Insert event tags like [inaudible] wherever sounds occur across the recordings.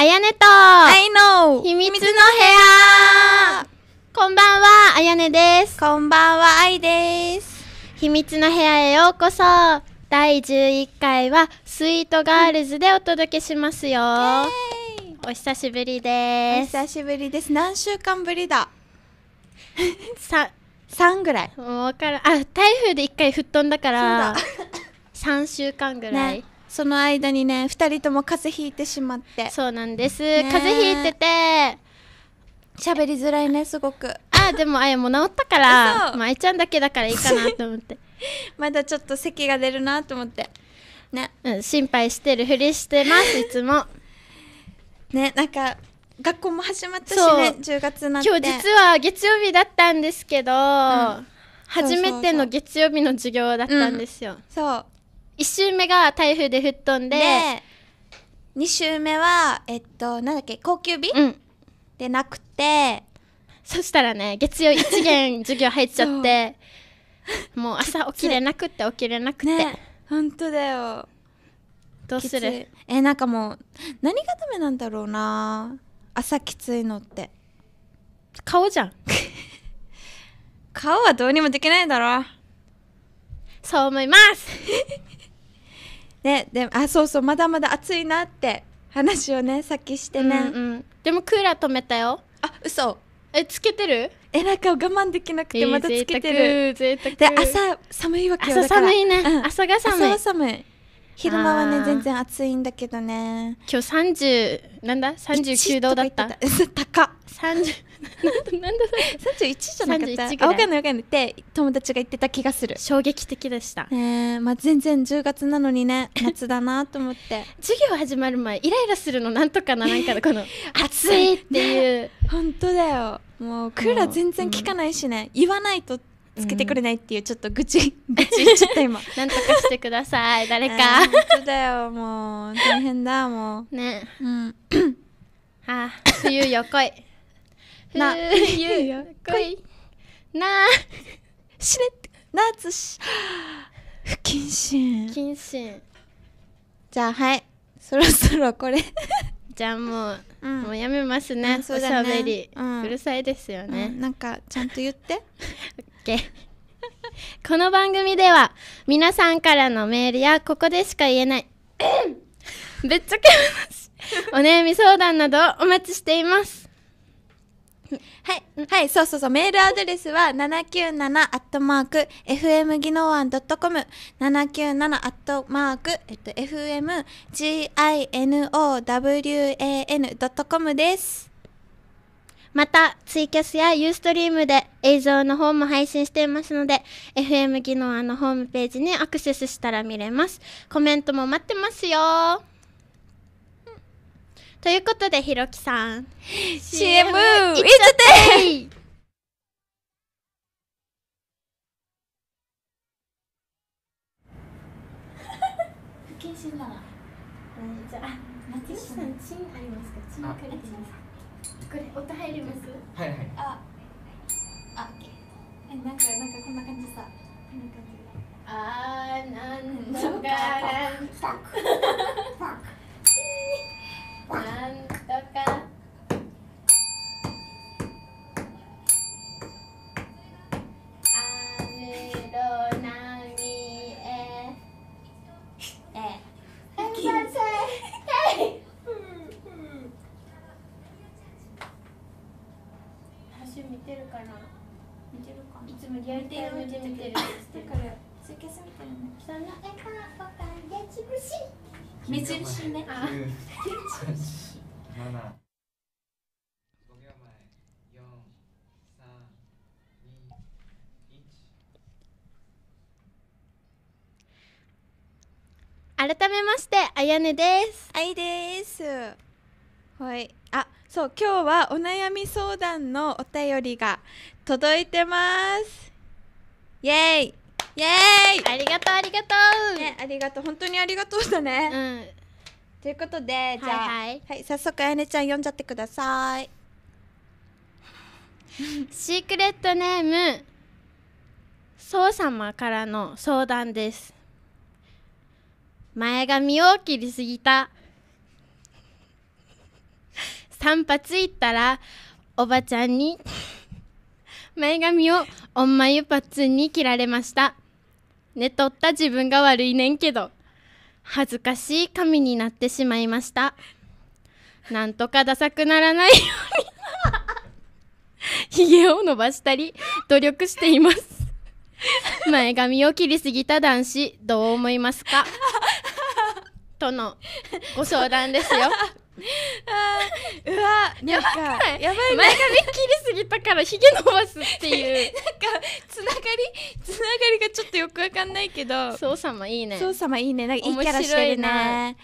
あやねと、I know! 秘密の部屋こんばんは、あやねです。こんばんは、愛です。秘密の部屋へようこそ。第11回は、スイートガールズでお届けしますよ。お久しぶりおです。久しぶりです。何週間ぶりだ？[laughs] さ、?3 ぐらい。もうわからん。あ、台風で1回吹っ飛んだから、そう3週間ぐらい。ね。その間にね、2人とも風邪ひいてしまって。そうなんです。ね風邪ひいてて、喋りづらいね、すごく。あ、でもあやもう治ったから、嘘まあ、あいちゃんだけだからいいかなと思って。[laughs] まだちょっと咳が出るなと思って。ね。うん、心配してるふりしてます、[laughs] いつも。ね、なんか、学校も始まったしね、10月になって。今日実は月曜日だったんですけど、ん初めての月曜日の授業だったんですよ。そう。1週目が台風で吹っ飛んで、で、2週目は、えっと、なんだっけ、高級日？うん。でなくて、そしたらね、月曜1限 [laughs] 授業入っちゃって、もう朝起きれなくって起きれなくて、ね、本当だよ。どうする？えなんかもう何がダメなんだろうな朝きついのって顔じゃん。[laughs] 顔はどうにもできないだろそう思います。[laughs] ねであそうそうまだまだ暑いなって話をねさっきしてね、うんうん。でもクーラー止めたよ。あ嘘。え、つけてる？えなんか我慢できなくてまたつけてる、で沢。朝寒いわけよ朝だから。寒いね。うん。朝が寒い。朝は寒い。昼間はね全然暑いんだけどね。今日30なんだ？39度だった？1とか言ってた。高っ。30なんだそれ。31じゃなかった。31ぐらい。あわかんないわかんない。って友達が言ってた気がする。衝撃的でした。ねえまあ全然10月なのにね [laughs] 夏だなと思って。授業始まる前イライラするのなんとかななんかこの [laughs] 暑いって。いう。本当だよ。もうクーラー全然効かないしね、言わないとつけてくれないっていうちょっと愚痴愚痴言っちゃった今。[laughs] なんとかしてください誰えーか本当だよ。もう大変だもね。ううんあ冬よ来いな冬よ来いなあ死ねって。夏し。[laughs] 不謹慎。謹慎じゃあはい。そろそろこれ。[laughs] じゃあもう、うん。もうやめますね、うんそおしうだね。ゃべり、ううんるさいですよね、うんなんかちゃんと言って。[laughs] OK この番組では皆さんからのメールやここでしか言えない。ぶっちゃけます。お悩み相談などお待ちしていますはい、はい、そうそうそう、メールアドレスは797アットマーク FM 技能案 .com 797アットマークえっと FM GINOWAN.com です。またツイキャスやユーストリームで映像の方も配信していますので FM 技能のホームページにアクセスしたら見れます。コメントも待ってますよ。ということでひろきさん CM! いっちゃってー不謹慎ならじゃあひろきさんチンありますか？チン借りていいですかこれ音入ります？はいはい。あ、あ、え、なんか、なんかこんな感じさ。こんな感じ。あーなんとかなんとかなんとか雨の波へえ、橋見てるかな見てるかいつもリアルタイムで見てるんですけどだから、ツイキャスみたいな。その笑顔が矢印目印ね。あ九、八、七。五秒前。四、三、二、一。改めましてあやねですあいです。はい。あ、そう、今日はお悩み相談のお便りが届いてます。イェーイイェーイありがとうありがとう、ね、ありがとう。本当にありがとうだね。うんということで、じゃあ、はいはい早速、あやねちゃん読んじゃってください。[laughs] シークレットネームそう様からの相談です前髪を切りすぎた。散髪行ったらおばちゃんに前髪をおんまゆパッツンに切られました。寝とった自分が悪いねんけど恥ずかしい髪になってしまいました。なんとかダサくならないように。ひげを伸ばしたり努力しています。前髪を切りすぎた男子どう思いますか？とのご相談ですよ。[laughs] うわなんかやばいね。前髪切りすぎたからひげ伸ばすっていう。[laughs] なんかつながりつながりがちょっとよくわかんないけど。そうさまいいね。そうさまいいね。なんかいいキャラしてる面白いね。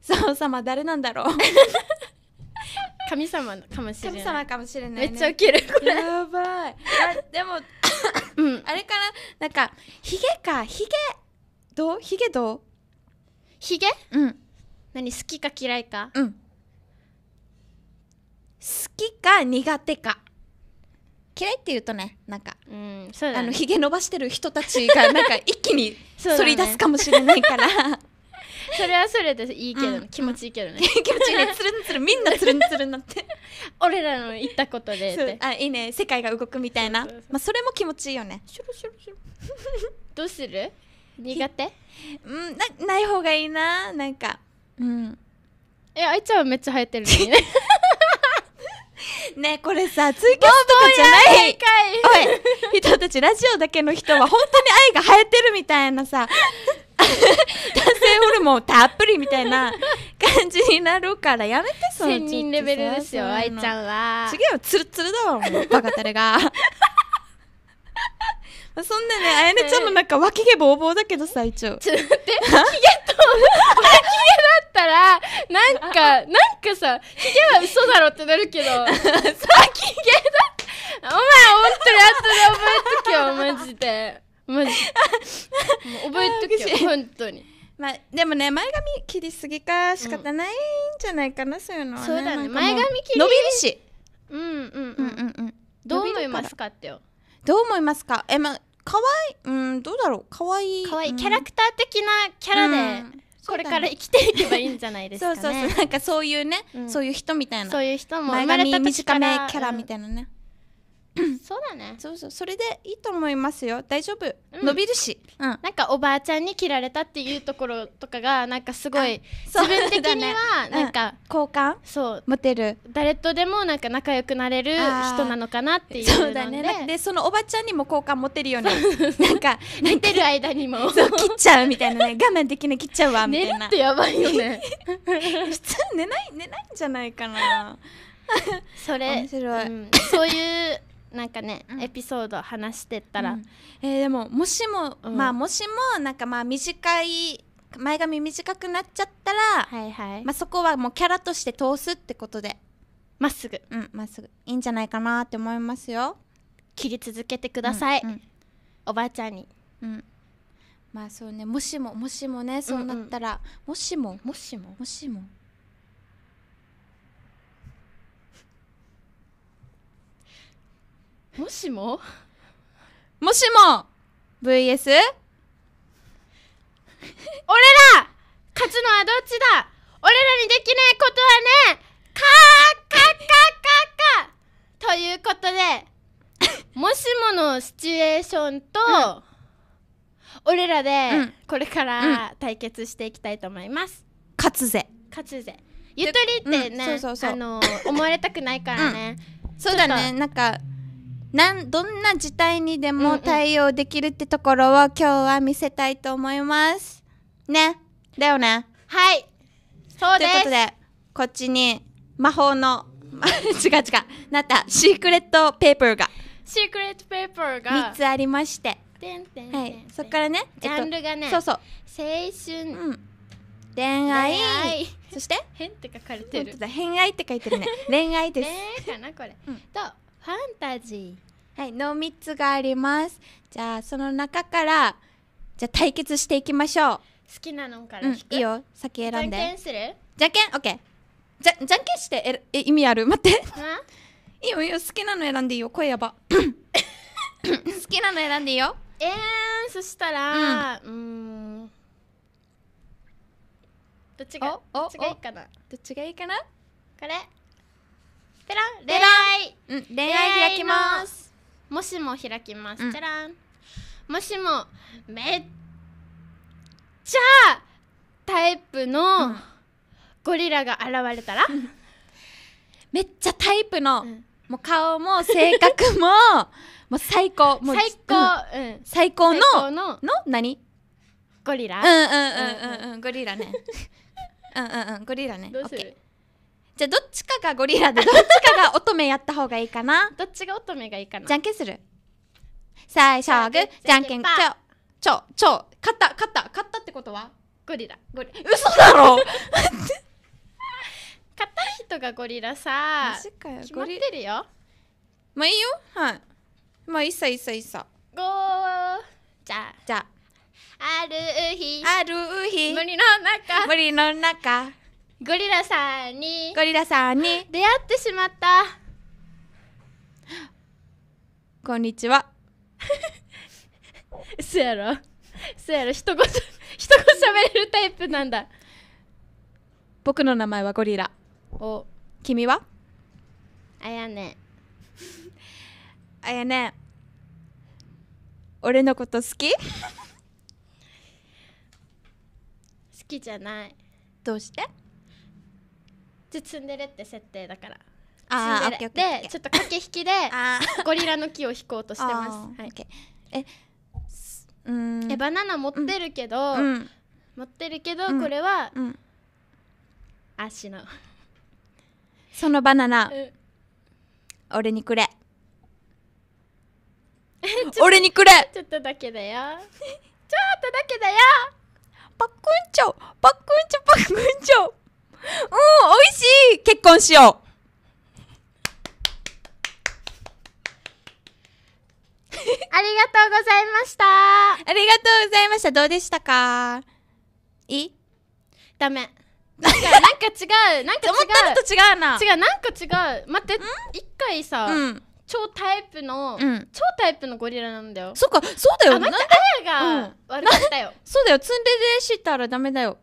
そうさま誰なんだろう。[laughs] 神様かもしれない。神様かもしれない、ね、めっちゃウケるこれ。やばい。あでもうん。あれかな？なんかヒゲか。ヒゲどう？ヒゲどう？ひげうん。何好きか嫌いか？うん。好きか苦手か？嫌いって言うとねなんかうんそうだね。あのひげ伸ばしてる人たちが [laughs] なんか一気にそうだね。反り出すかもしれないから。[laughs] それはそれでいいけどね、うん。気持ちいいけどね。[laughs] 気持ちいいね。つるんつるんみんなつるんつるんなって。俺らの言ったことでって。そう。あいいね。世界が動くみたいな。そうそうそう。まあそれも気持ちいいよね。シュルシュルシュル。どうする？苦手？うんなない方がいいな。なんかうん。えあいちゃんはめっちゃ生えてるのにね。[laughs] ねこれさツイキャスとかじゃない。おい人たちラジオだけの人は本当に愛が生えてるみたいなさ。[laughs] 男性ホルモンたっぷりみたいな感じになるからやめてその千人レベルですよあいちんゃんは。違うよツルツルだわもうバカタレがそんなねあやねちゃんもなんか脇毛ボーボーだけどさ一応。ちょっと待って。ヒゲと脇毛だったらなんかなんかさヒゲは嘘だろってなるけど。脇毛だお前本当に後で覚えとけよマジで。マジ。覚えとけよ [laughs] 本当に。まあでもね前髪切りすぎか仕方ないんじゃないかな、そういうのはね。そうだね。前髪切り伸びるし、うんうんうん、うんうんうん。どう思いますかってよどう思いますか？えまあ可愛いうんどうだろう？可愛い可愛いうん。キャラクター的なキャラで、うん。これから生きていけばいいんじゃないですそうかね。そうそうなんかそういうね、うん。そういう人みたいな。そういう人も前生まれ髪た時か短めらキャラみたいなね、うんそうだね。そうそう。それでいいと思いますよ。大丈夫、うん。伸びるし、うん、なんかおばあちゃんに切られたっていうところとかがなんかすごい自分的にはなんか、好感？そう。持てる。誰とでもなんか仲良くなれる人なのかなっていうそうだね。でそのおばちゃんにも好感持てるよね。[laughs] なんか寝てる間にも。[laughs] そう切っちゃうみたいなね。我慢できない切っちゃうわみ寝るたいな。ってやばいよね。[laughs] 普通寝ない寝ないんじゃないかな。それ面白い。うん。そういうなんかね、うん。エピソード話してったら、うん。えーでももしも、うん。まあもしもなんかまあ短い前髪短くなっちゃったら、はいはい。まあそこはもうキャラとして通すってことで。まっすぐ。うんまっすぐ。いいんじゃないかなって思いますよ。切り続けてください、うんおばあちゃんに。うん。うんまあそうねもしももしもねそうなったら、もしも。もしも？もしももしも？もしも！VS 俺ら勝つのはどっちだ？俺らにできないことはねカーカッカッカッカということでもしものシチュエーションと、俺らうでん。これから対決していきたいと思います、勝つぜ。勝つぜ。ゆとりってね、うんそうそうそう。あの思われたくないからね、そうだね。なんかなんどんな事態にでも対応できるってところを今日は見せたいと思います。ね。だよね。はい。そうというですことでこっちに魔法の [laughs] 違う違う。なった。シークレットペーパーが。シークレットペーパーが。3つありまして。てんてんはい。そっからね。ジャンルがね、そうそう、青春。うん、恋愛。そして？変って書かれてる。本当だ。偏愛って書いてるね。恋愛です。恋愛かなこれ、うん。とファンタジはいの3つがあります。じゃあその中からじゃあ対決していきましょー好きなのかう、うんいいよ。先じゃん選んでけんする？じゃんけん？オッケーじゃじゃんけんしてええ意味ある？待って。ないいよいいよ。好きなの選んでいいよ。声やば。[laughs] 好きなの選んでいいよ。えー、そしたらうーん。どっちがどっちがいいかな？どっちがいいかな？これペラン。恋愛うん恋愛開きます。もしも開きます、うん。じゃらんもしもめっちゃタイプうのん。ゴリラが現れたら、[laughs] めっちゃタイプの、うん。もう顔も性格も [laughs] もう最高。もう最うん。高、うん。最高の最高のの何？ゴリラ、うんうんうんうんうん。ゴリラね。[laughs] うんうんうん。ゴリラね。どうすオッケー。るじゃあどっちかがゴリラでどっちかが乙女やった方がいいかな？どっちが乙女がいいかな？じゃんけんする？最初はグーじゃんけんちょちょちょ勝った勝った勝ったってことは？ゴリラ。ゴリ。嘘だろ！[laughs] 勝った人がゴリラさ。マジかよ決まってるよ。まあいいよ。はい。まあいいさいいさいいさ。ゴー。じゃじゃあ。ある日。あある日。森の中。森の中ゴリラさんに。ゴリラさんに。出会ってしまった。こんにちは。[laughs] そやろ。そやろ。一言一言喋れるタイプなんだ。僕の名前はゴリラ。お。君は？あやね。あやね。俺のこと好き？好きじゃない。どうして？じゃツンデレって設定だから。あーツンデレ。でちょっと駆け引きでゴリラの木を引こうとしてます。はい。えすうーん。えバナナ持ってるけど、うん。持ってるけど、うん。これはうん。足の、そのバナナ。うん。俺にくれ。[laughs] 俺にくれ。ちょっとだけだよ。[laughs] ちょっとだけだよ。パックンチョパックンチョパックンチョうん美味しい。結婚しよ [laughs] ありがとうございました。うありがとうございました。どうでしたか？いい？ダメ。[laughs] なんかなんか違う。なんか違う。思ったのと違うな。違うなんか違う。待って一回さ、うん。超タイプの、うん。超タイプのゴリラなんだよ。そっかそうだよ。なあ待ってあやが悪かったよ。そうだよ。ツンデレしたらダメだよ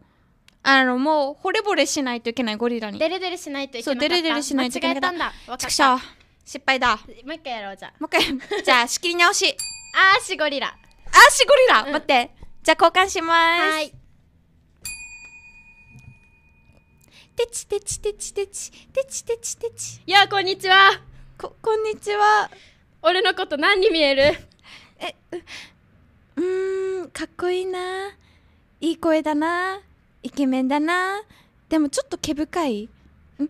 あのもう惚れ惚れしないといけないゴリラに。デレデレしないといけなかった。そうデレデレしないといけなかった。間違えたんだ。わかっくしょう。失敗だ。ももう一回やろうじゃう一回じゃあ仕切り直し。ああーしゴリラ。あしゴリラ、うん。待って。じゃあ交換します。はい。てちてちてちてち。てちてちてち。いやこんにちは。ここんにちは。俺のこと何に見える？うーんかっこいいな。いい声だなイケメンだな。でもちょっと毛深い。ん？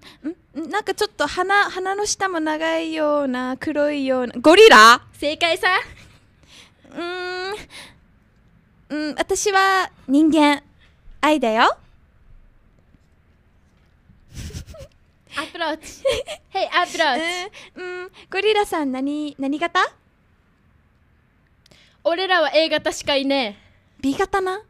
ん？ん？なんかちょっと鼻鼻の下も長いような黒いような。ゴリラ？正解さ。うーん。うん私は人間。愛だよ。アプローチ。Hey アプローチうん、うん、ゴリラさん何何型？俺らは A 型しかいね B 型な？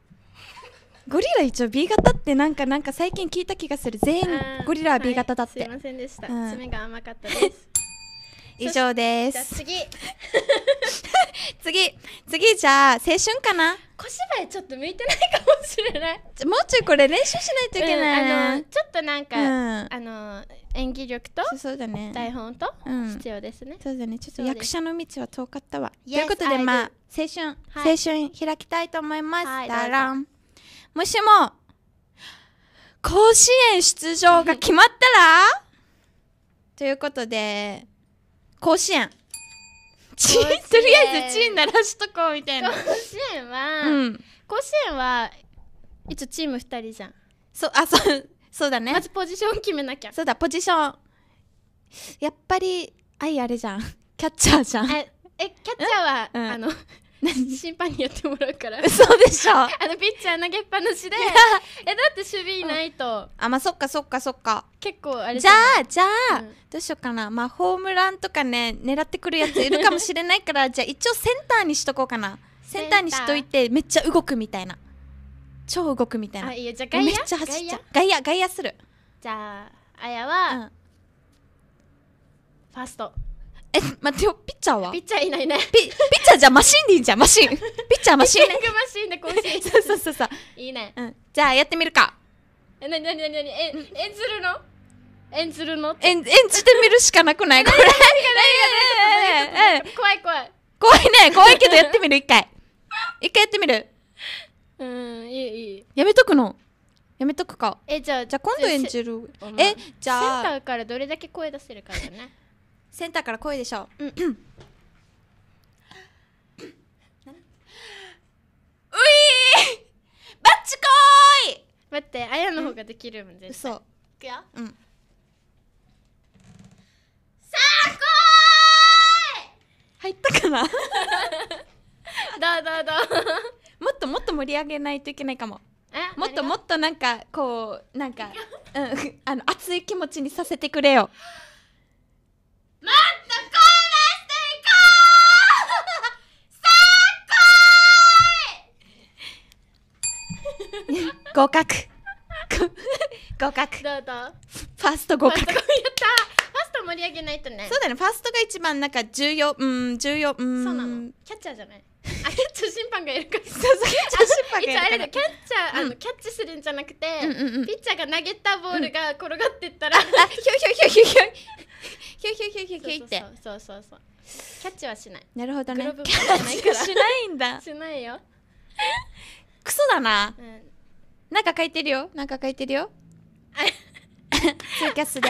ゴリラ一応 B 型ってなんかなんか最近聞いた気がする。全員えゴリラは B 型だって、はいすいませんでした、うん。爪が甘かったです。[laughs] 以上です。じゃあ次。[laughs] 次。次じゃあ青春かな？小芝居ちょっと向いてないかもしれない。じゃもうちょいこれ練習しないといけないうんあのねちょっとなんか、うん。あの演技力とそうそうだね。台本とうん。必要ですね、そうだね。ちょっと役者の道は遠かったわ。Yes, ということでま.あ青春、はい。青春開きたいと思います、はいだらんもしも甲子園出場が決まったら？ということで甲子園。チとりあえずチー鳴らしとこうみたいな。甲子園は、うん。甲子園は一応チーム2人じゃん。そうあそうそうだね。まずポジション決めなきゃ。そうだポジション。やっぱり愛あれじゃん。キャッチャーじゃん。ええキャッチャーは、うん。あの [laughs] 審判にやってもらうから。[laughs] そうでしょ。あのピッチャー投げっぱなしで。えだって守備いないと、あまあそっかそっかそっか。結構あれじゃあじゃあ、うん。どうしようかな。まあホームランとかね狙ってくるやついるかもしれないから [laughs] じゃあ一応センターにしとこうかな。センターにしといてめっちゃ動くみたいな。超動くみたいな。あいいよ。じゃあ外野めっちゃ走っちゃう。外野外野する。じゃああやうは、ん。ファーストえ待ってよピッチャーは？ピピッチャーいないね。ピッチャーじゃあマシンでいいじゃん。マシン。ピッチャーマシンね。ピッチングマシーンで甲子園そうそうそうそう、いいね。うん、じゃあやってみるか。えなになになになに？え演ずるの演じるの演演じてみるしかなくないこれええええ怖い怖い怖いね怖いけどやってみる一回一回やってみるうんいいいいやめとくのやめとくかえじゃあじゃあ今度演じるせえセじゃあンターからどれだけ声出せるかだよねセンターから声でしょう。うん。ういバッチコーイ。待ってあやの方ができるもん絶対。嘘。いくよ。うん。入ったかな？[laughs] どうどうどう。もっともっと盛り上げないといけないかも。え？もっともっっとなんかこうなんかうん。あの熱い気持ちにさせてくれよと声出していこ合格。[laughs] 合格。フうどうどうァースト合格。やった。ファースト盛り上げないとね。そうだね。ファーストが一番なんか重要。うん重要。うん。そうなの。キャッチャーじゃない？あキャッチャー審判がいるから。そうそうキャッチャー審判がいるからキャッチャー、あうん。のキャッチするんじゃなくて、うんうんうん。ピッチャーが投げたボールが転がってったら、あひょひょひょひょひょひょひょひょひょひょってそうそうそうキャッチはしないなるほどねグローブキャ持ってないからッチしないんだしないよ、クソだなうん、なんか書いてるよなんか書いてるよツイキャスで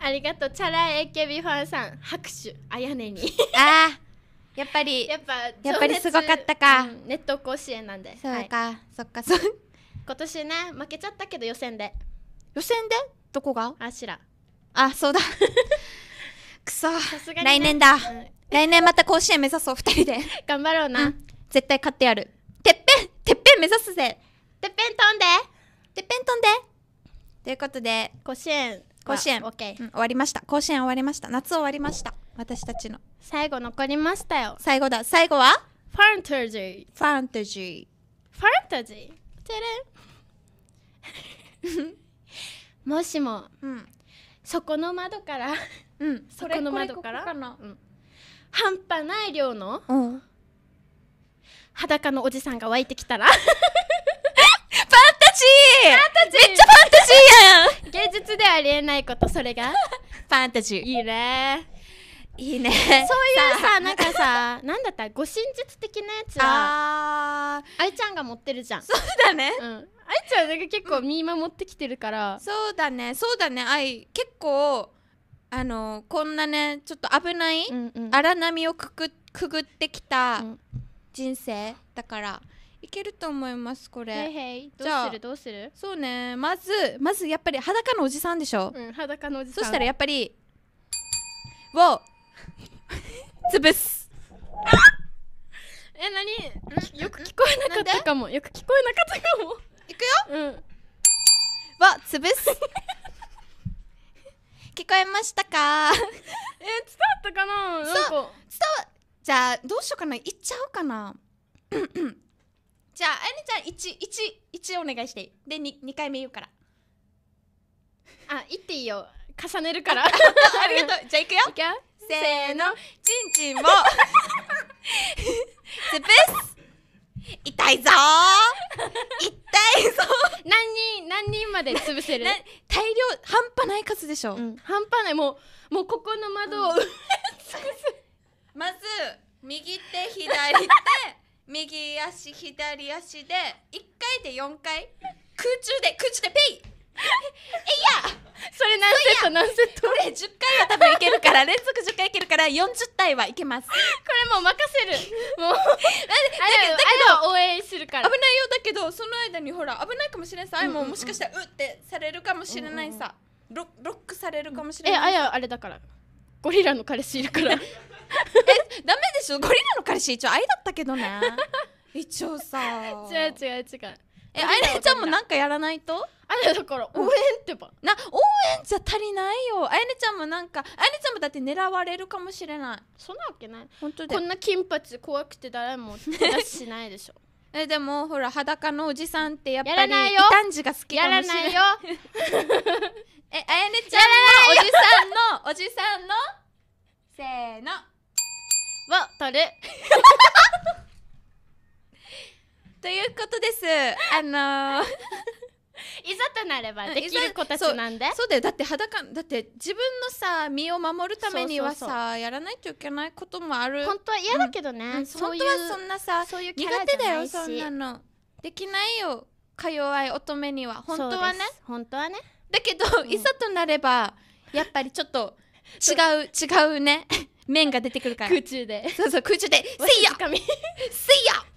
ありがとうチャラい AKB ファンさん拍手あやねにあーやっぱりやっぱやっぱりすごかったか。うんネット甲子園なんで。そうはい。か、そっか。そ [laughs] う今年ね負けちゃったけど予選で。予選で？どこが？あしらあそうだ。[laughs] くそ。ね。来年だ。うん。来年また甲子園目指そう二人で。[laughs] 頑張ろうな、うん。絶対勝ってやる。てっぺんてっぺん目指すぜ。てっぺん飛んで。てっぺん飛んで。ということで、甲子園甲子園。うん終わりました。甲子園終わりました。夏終わりました私たちの。最後残りましたよ。最後だ。最後は？ファンタジー。ファンタジファンタジー。てれん。[laughs] もしもーうん。そこの窓からうん。そこの窓から半端ない量のうん。裸のおじさんが湧いてきたら？ファンタジー。めっちゃファンタジーやん。芸術ではありえないことそれが。[laughs] ファンタジー。いいねいいね。そういうさなんかさなんだった？護身術的なやつはああいちゃんが持ってるじゃん。ーそうだね。うん。あいちゃんなんか結構身守ってきてるから。そうだね。そうだね。愛結構あのこんなねちょっと危ないうんうん。荒波をくくくぐってきたうん。人生だからいけると思いますこれ。へいどうする？どうする？そうね。まずまずやっぱり裸のおじさんでしょ、うん裸のおじさんそしたらやっぱりを潰す。え何？よく聞こえなかったかも。よく聞こえなかったかも。いくよ。うん。を潰す。[laughs] 聞こえましたか？え伝わったかな？伝わじゃあどうしようかな。言っちゃおうかな。[clears throat] じゃああやねちゃん1一一お願いしてで 2, 二回目言うから。あ言っていいよ。重ねるから。ありがとう。[laughs] じゃあいくよ。いくよせーの。ちんちんも。潰す。痛いぞ。ー痛いぞ。何人何人まで潰せる？大量半端ない数でしょ、うん。半端ない。もうもうここの窓を、まず右手左手。右足左足で1回で4回。空中で空中でペイそれ何セット？何セット？これ10回は多分いけるから連続10回いけるから40体はいけます。これもう任せる。[laughs] もう。あれあれを応援するから危ないよだけどその間にほら危ないかもしれんさ、あいもうんうん。うんもしかしたらうってされるかもしれないさ、ロロックされるかもしれえないあやあれだから。ゴリラの彼氏いるから。[laughs] ダメでしょ？ゴリラの彼氏一応愛だったけどね。一応さ。[laughs] 違う違う違うえあいねちゃんもなんかやらないと？あれだから応援ってば、な応援じゃ足りないよ。あやねちゃんもなんかあやねちゃんもだって狙われるかもしれない。そんなわけない。本当でこんな金髪怖くて誰も手出ししないでしょ。[laughs] えでもほら裸のおじさんってやっぱりやらないよ。異端児が好きやからもしれない。ないよ。[laughs] えあやねちゃんのおじさんのおじさんのせーの。を取るということです。あのー、[laughs] いざとなればうんできる子たちなんで。そうだよ。だって裸だって自分のさ身を守るためにはさやらないといけないこともある。本当は嫌だけどね、うん本当はそんなさそういう苦手だよそんなの。できないよか弱い乙女には。本当はね。本当はね。だけど、いざとなればやっぱりちょっと [laughs] 違う違うね面が出てくるから。空中で。そうそう空中で「[laughs] わせいやせいや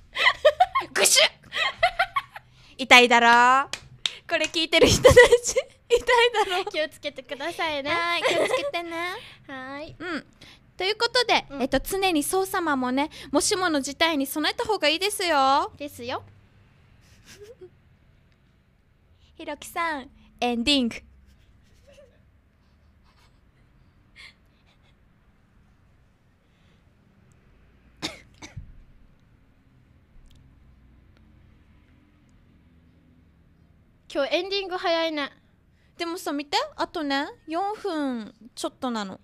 ぐしゅ。痛いだろ？これ聞いてる人たち痛いだろ？気をつけてくださいね。はい気をつけてね。はい。うん。ということで、うん。えっと、常に操作マンもねもしもの事態に備えた方がいいですよ。ですよ。[laughs] ひろきさんエンディング今日エンディング早いね。でもさ見て。あとね4分ちょっとなの。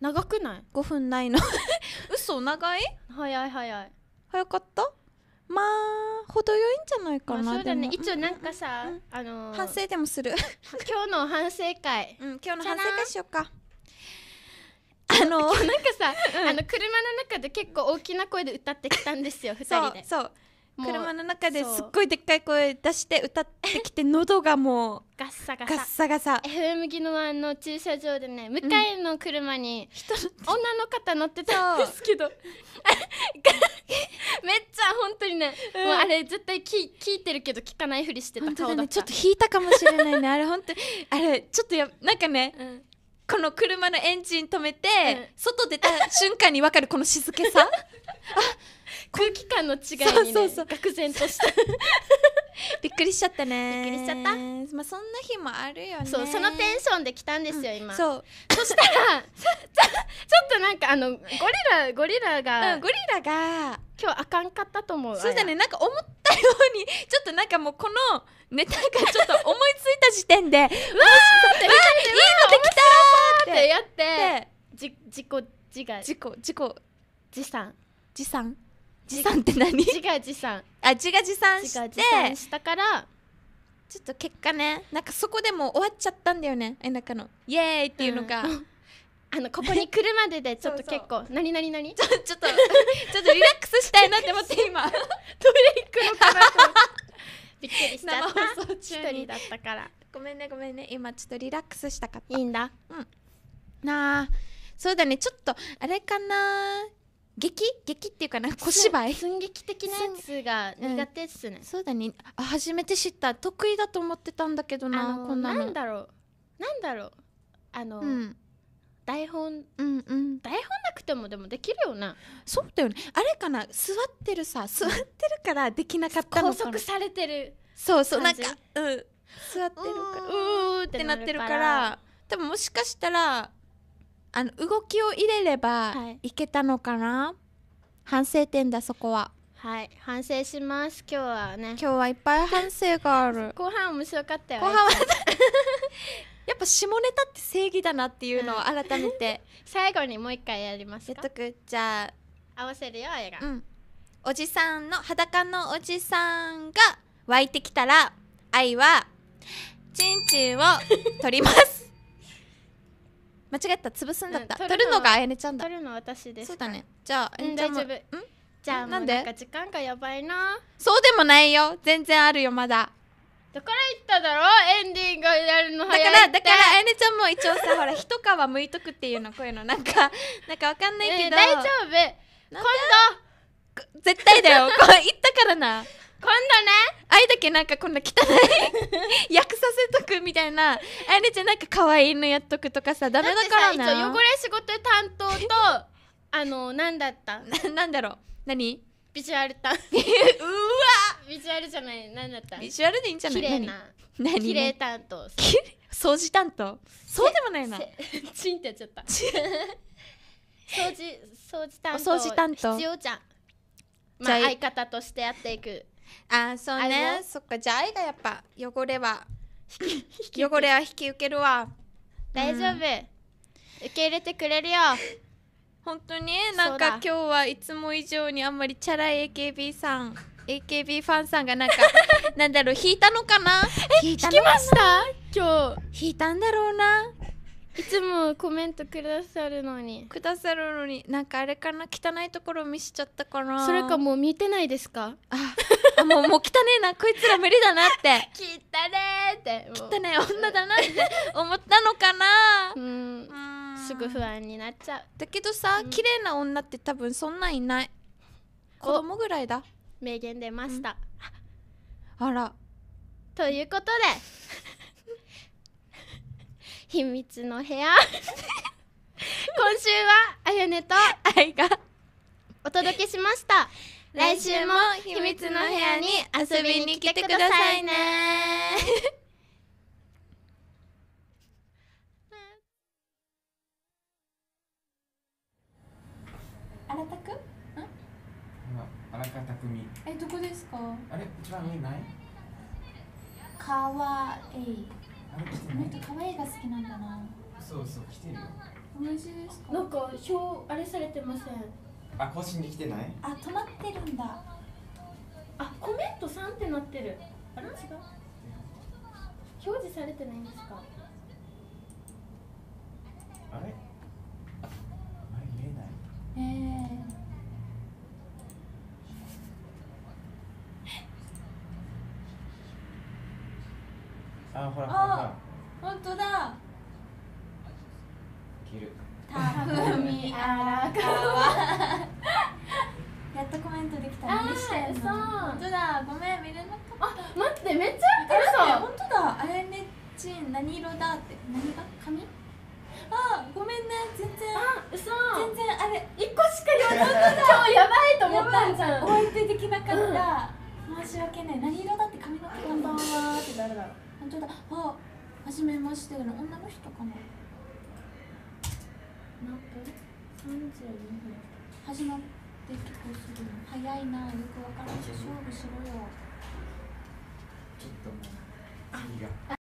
長くない？5分ないの。[laughs] 嘘長い？早い早い。早かった？まあ程よいんじゃないかな、まあ、そうだね。一応なんかさ、うんあのー反省でもする。[laughs] 今日の反省会。[laughs] うん今日の反省会しようか。あのなんかさ、あの車の中で結構大きな声で歌ってきたんですよ二人で。そう車の中ですっごいでっかい声出して歌ってきて喉がも [laughs] ガッサガうガッササガサ。FM ギノワンの駐車場でね向かいの車に人の女の方乗ってたんですけど。[laughs] めっちゃ本当にね、うん。もうあれ絶対聞聞いてるけど聞かないふりしてた顔だった。だね。ちょっと引いたかもしれないね。あれ本当にあれちょっとやなんかねうん。この車のエンジン止めて、うん。外出た瞬間に分かるこの静けさ [laughs] 空気感の違いにねそうそうそう。愕然とした。[laughs] びっくりしちゃったね。びっくりしちゃった？まあそんな日もあるよね。そうそのテンションで来たんですよ、今。そう、そしたら [laughs] ちょっとなんかあのゴリラゴリラが、うん、ゴリラが今日あかんかったと思う。そうだね。なんか思ったようにちょっとなんかもうこのネタがちょっと思いついた時点でうわーっていいのできたーってやっでてじ自己自我。自己自己。自賛。自産自産って何？自我自賛あ自画自賛自して。我自賛したから。ちょっと結果ねなんかそこでもう終わっちゃったんだよね。えなんかの。イエーイっていうのが、うん。あのここに来るまででちょっと結構何何何ちょちょっと [laughs] ちょっとリラックスしたいなって思って今。トイレ行くのかなと。[laughs] びっくりしちゃった一人だったから。ごめんねごめんね。今ちょっとリラックスしたかった。いいんだ。なあ。そうだね。ちょっとあれかな劇？劇っていうかな小芝居？寸劇的なやつが苦手っすね、そうだね。あ初めて知った。得意だと思ってたんだけどあなのこんなの。なんだろう。なんだろう。あの、うん。台本。うんうん。台本なくてもでもできるよな。そうだよね。あれかな座ってるさ座ってるからできなかったのかな。拘束されてるそうそうなんかうん。座ってるから。うーっってなってるから。多分もしかしたらあの動きを入れればはい。いけたのかな、反省点だそこは。はい。反省します。今日はね。今日はいっぱい反省がある。[laughs] 後半面白かったよ後半は [laughs] やっぱ下ネタって正義だなっていうのを改めて。[laughs] 最後にもう一回やりますか？やっとく？じゃ合わせるよあやがあ、うん、おじさんの裸のおじさんが湧いてきたら愛はチンチンを取ります間違った潰すんだった、うん取るのがあやねちゃんだ。取るの私です。そうだね。じゃあ、うんじゃあも。う大丈夫。ん？じゃあもうんなんか時間がやばいな。そうでもないよ。全然あるよまだ。だから言っただろエンディングやるのだ早いからだからあやねちゃんも一応さほら一皮むいとくっていうのこういうの。なんか [laughs] なんかわかんないけど、えー大丈夫。今なん度。で絶対だよ。こう言ったからな今度ね愛だけなんかこんな汚い [laughs] 訳させとくみたいなあやねちゃんなんか可愛いのやっとくとかさダメだからな。汚れ仕事担当と [laughs] あのなんだった？ななんだろう。何？ビジュアル担 [laughs] うわ！ビジュアルじゃないなんだった？ビジュアルでいいんじゃない？綺麗な何？何綺麗担当。き掃除担当？そうでもないな。せチンってやっちゃった。掃除掃除担お当掃除担当。必要じゃん。じゃあまあ相方としてやっていくあそうね。そっかじゃあ愛がやっぱ汚れは [laughs] 汚れは引き受けるわ。大丈夫、受け入れてくれるよ。[laughs] 本当に？なんか今日はいつも以上にあんまりチャラい AKB さん AKB ファンさんがなんか [laughs] なんだろう引いたのかな？引きました？今引いたんだろうな。日いつもコメントくださるのに。くださるのになんかあれかな？汚いところ見しちゃったかな？それかもう見てないですか？ああもうもう汚ねえな。こいつら無理だなって。聞いたねーって汚ねえ女だなって思ったのかな。うん。うん。すぐ不安になっちゃう。だけどさ綺麗な女って多分そんなんいない。子供ぐらいだ。名言出ました、あら。ということで。[laughs] 秘密の部屋。[laughs] 今週はあやねと愛が。お届けしました来週も秘密の部屋に遊びに来てくださいね。あらたく今荒川匠えどこですか？あれ？一番上ない？かわいいあれ来てない？とかわいいが好きなんだな。そうそう来てるよ。同じですか？なんか表あれされてませんあ更新できてない？あ止まってるんだ。あコメント3ってなってる。あれ？違う？表示されてないんですか？あれ？あれ見えない。ええあほらほらほら。本当だ。切る。たふみあらかわメントできた何してんの。そう。本当だ。ごめん見れなかった。あ待ってめっちゃ合ってるさ本当だ。あやねちん何色だって。何が？髪？あごめんね。全然。あ嘘。全然あれ。一個しか言わなかった今日やばいと思ったんじゃん。[laughs] お相手できなかった、申し訳ない。何色だって髪の毛こんばんはって誰だ。ろう本当だ。あ初めましての女の人かな。何分32分。始まって結構すぐ早いなよくわからんし勝負しろよ。ちょっともう次が。